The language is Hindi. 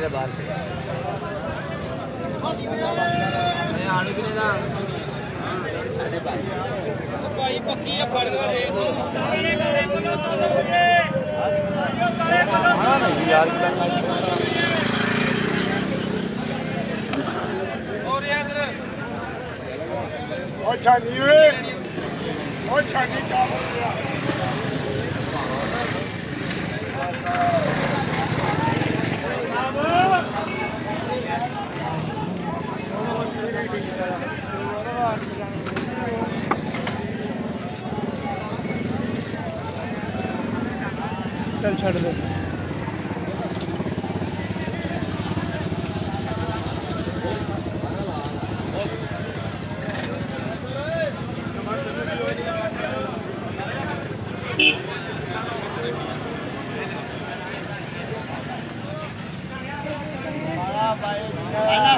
मेरे बाल से यार और छानी और छानी क्या हो गया? ट्रैक्टर छड़ दो Bye.